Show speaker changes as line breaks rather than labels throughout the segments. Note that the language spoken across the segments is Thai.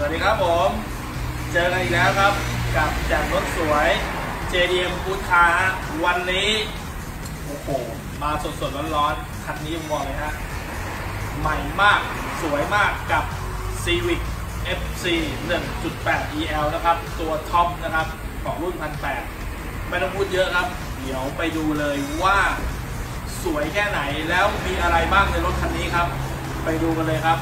สวัสดีครับผม เจอกันอีกแล้วครับ กับแจกรถสวย JDM พูดคาวันนี้โอ้โหมาสดสดๆร้อนๆคันนี้ผมบอกเลยฮะใหม่มากสวยมากกับ Civic FC 1.8 EL นะครับ ตัวท็อปนะครับ ของรุ่น 1,800 ไม่ต้องพูดเยอะครับ เดี๋ยวไปดูเลยว่าสวยแค่ไหนแล้วมีอะไรบ้างในรถคันนี้ครับ ไปดูกันเลยครับ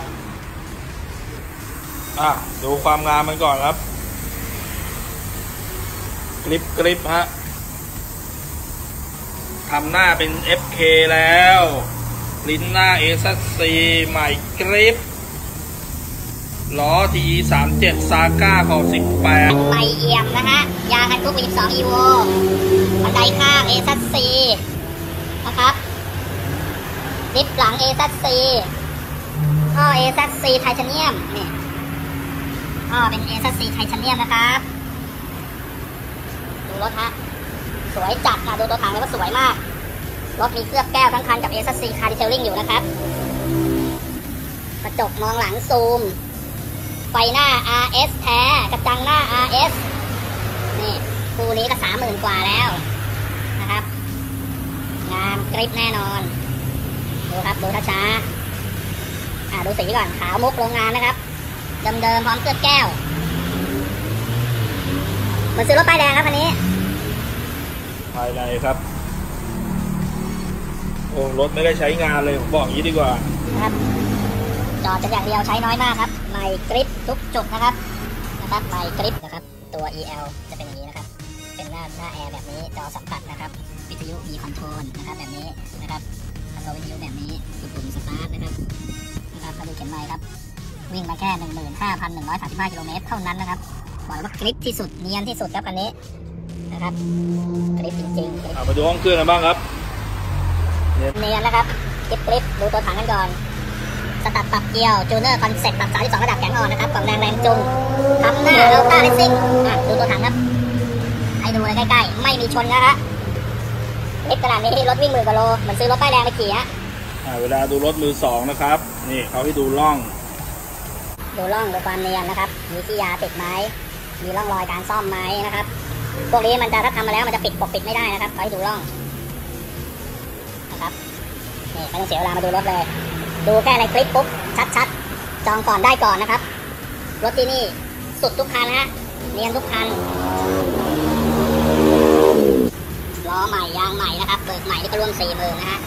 อะดูความงามมันก่อนครับ กริปกริปฮะทำหน้าเป็น FK แล้ว ลิ้นหน้า a อ c ใหม่กริปล้อ TE 3 7ซาก้าขอบ18
ใบเอี่ยมนะฮะ ยางคันคุก22 EVO บันไดข้าง a อ c นะครับดิฟหลัง a อ c ท่อ a อ c ไทเทเนียมนี่ ท่อเป็น a อ c ไทเทเนียมนะครับ ดูรถฮะ สวยจัดนะดูตัวถังเลยว่าสวยมาก รถมีเคลือบแก้วทั้งคันกับ a อ c car detailing อยู่นะครับ กระจกมองหลังซูม ไฟหน้า RS แท้ กระจังหน้า RS นี่คู่นี้ก็สามหมื่นกว่าแล้วนะครับ งามกริปแน่นอน ดูครับ ดูช้าๆอ่าดูสีก่อน ขาวมุกโรงงานนะครับ เดิมๆพร้อมเคลือบแก้วเหมือนซื้อรถป้ายแดงครับคันนี้
ภายในครับ โอ้รถไม่ได้ใช้งานเลยผมบอกอย่างนี้ดีกว่า
นะครับจอดกันอย่างเดียวใช้น้อยมากครับใหม่กริปทุกจุดนะครับนะครับใหม่กริบนะครับ ตัว EL จะเป็นอย่างนี้นะครับ เป็นหน้าหน้าแอร์แบบนี้จอสัมผัสนะครับ วิทยุมี control นะครับแบบนี้นะครับ control วิทยุแบบนี้คือปุ่มสตาร์ทนะครับนะครับมาดูเข็มไมล์ครับ วิ่งมาแค่ 15,135กิโลเมตรเท่านั้นนะครับบอกเลยว่ากริบที่สุดเนียนที่สุดครับคันนี้นะครับกริบจริงๆกริบ
อะมาดูห้องเครื่องกันบ้างครับ
เนียนนะครับกริบกริบดูตัวถังกันก่อนสตัดปรับเกียวจูเนอร์คอนเซ็ปต์ปรับ 32 ระดับแข็งอ่อนนะครับกล่องแรงแรงจุงทำหน้าอัลต้าเลสซิ่งอะดูตัวถังครับให้ดูเลยใกล้ๆ ไม่มีชนนะฮะคลิปขนาดนี้รถวิ่งหมื่นกว่าโลเหมือนซื้อรถป้ายแดงไปขี่ฮะ
อ่าเวลาดูรถมือสองนะครับ นี่เขาให้ดูล่อง
ดูร่องดูความเนียนนะครับ มีขี้ยาติดไหมมีร่องรอยการซ่อมไหมนะครับ พวกนี้มันจะถ้าทำมาแล้วมันจะปิดปกปิดไม่ได้นะครับขอให้ดูร่องนะครับนี่ไม่ต้องเสียเวลามาดูรถเลย ดูแค่ในคลิปปุ๊บชัดๆ จองก่อนได้ก่อนนะครับ รถที่นี่สุดทุกคันฮะเนียนทุกคันล้อใหม่ยางใหม่นะครับเบิกใหม่นี่ก็รวมสี่หมื่นนะฮะ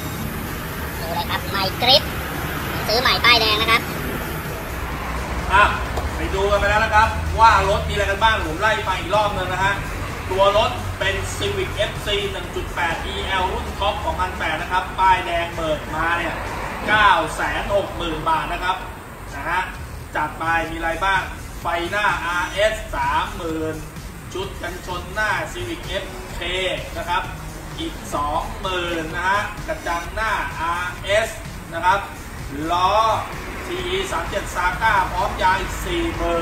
ดูเลยครับใหม่กริปซื้อใหม่ป้ายแดงนะครับ
อะไปดูกันไปแล้วนะครับ ว่ารถมีอะไรกันบ้างผมไล่ไปอีกรอบนึงนะฮะ ตัวรถเป็น Civic FC 1.8 EL รุ่นท็อปของ1,800นะครับ ป้ายแดงเบิกมาเนี่ย 960,000 บาทนะครับนะฮะจัดไปมีอะไรบ้าง ไฟหน้า RS 30,000 ชุดกันชนหน้า Civic FK นะครับ อีก 20,000 นะฮะ กระจังหน้า RS นะครับ ล้อ TE 37 Saga พร้อมยาอีก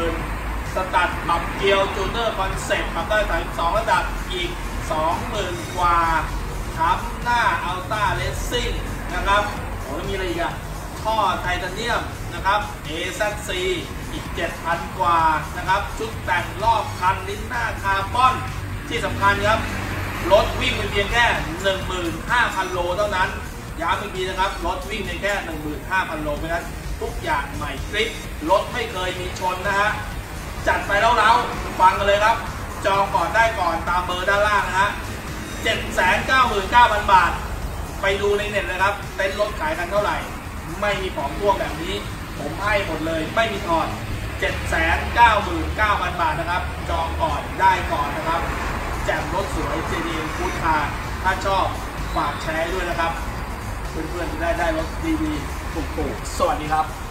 40,000 สตรัทปรับเกลียว Tuner Concept ปรับได้32ระดับอีก 20,000 กว่าค้ำหน้า Ultra Racing นะครับโอ้มีอะไรอีกอะท่อไทเทเนียมนะครับ AZC อีก 7,000 กว่านะครับ ชุดแต่งรอบคันลิ้นหน้าคาร์บอนที่สำคัญครับ รถวิ่งเป็นเพียงแค่ 15,000 โลเท่านั้นย้ำอีกทีนะครับ รถวิ่งเพียงแค่ 15,000 โลเพราะฉะนั้น ทุกอย่างใหม่กริปรถไม่เคยมีชนนะฮะ จัดไปแล้วแล้วฟังกันเลยครับ จองก่อนได้ก่อนตามเบอร์ด้านล่างนะฮะ799,000 บาท ไปดูในเน็ตเลยครับ เต็นท์รถขายกันเท่าไหร่ ไม่มีของพ่วงแบบนี้ ผมให้หมดเลยไม่มีถอด799,000 บาทนะครับ จองก่อนได้ก่อนนะครับ แจมรถสวย JDM ฟู้ดคาร์ถ้าชอบฝากแชร์ด้วยนะครับ เพื่อนๆจะได้ได้รถดีๆถูกๆสวัสดีครับ